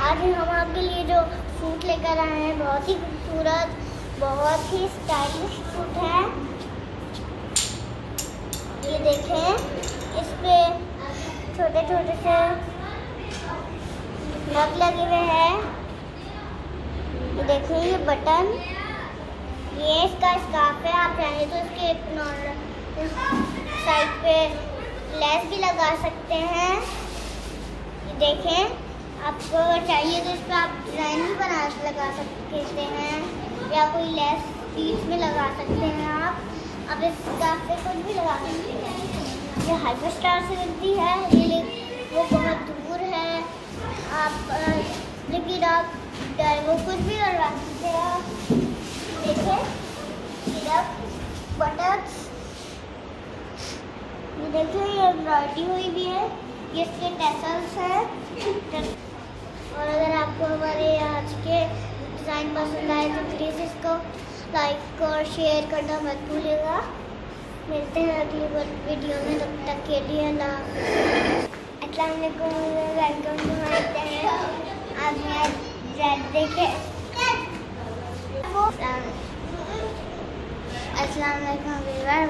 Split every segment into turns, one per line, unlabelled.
आज हम आपके लिए जो सूट लेकर आए हैं बहुत ही खूबसूरत बहुत ही स्टाइलिश सूट है ये देखें। छोटे से नग लगे हुए हैं देखिए ये बटन ये इसका स्कार्फ है। आप चाहें तो इसके साइड पे लेस भी लगा सकते हैं। देखें आपको चाहिए तो इस पर आप डिज़ाइन भी बना लगा सकते हैं। या कोई लेस पीस में लगा सकते हैं आप अब इस स्कार्फ पे कुछ भी लगा सकते हैं। ये हाइपर स्टार से मिलती है। ये लेकिन आप वो कुछ भी करवा सकते हैं। देखें बटक्स ये देखिए ये एम्ब्रॉयडरी हुई भी है, ये इसके टेसल्स हैं। और अगर आपको हमारे आज के डिज़ाइन पसंद आए तो प्लीज़ इसको लाइक और शेयर करना मत भूलिएगा। मिलते हैं अगली वीडियो में, तब तक के लिए अल्लाह वेलकम टू माय चैनल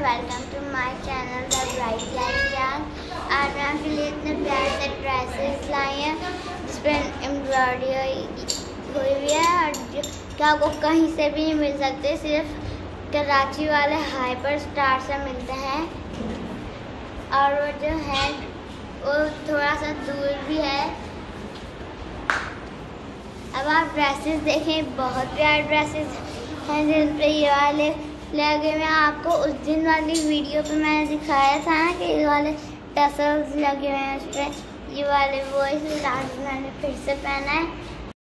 वालेकुम to my channel the bright life आज मैं आपके लिए इतने प्यारे से ड्रेसेस लाई हैं। जिस पर एम्ब्रॉयडरी हुई हुई है और जो आपको कहीं से भी नहीं मिल सकते, सिर्फ़ कराची वाले हाइपर स्टार से मिलते हैं। और वो जो है, वो थोड़ा सा दूर भी है। आप ड्रेसेस देखें, बहुत प्यार ड्रेसेस हैं जिन पर ये वाले लगे। हुए आपको उस दिन वाली वीडियो पे मैंने दिखाया था ना कि ये वाले टसल्स लगे हुए हैं उस पर ये वाले वो इस मैंने फिर से पहना है।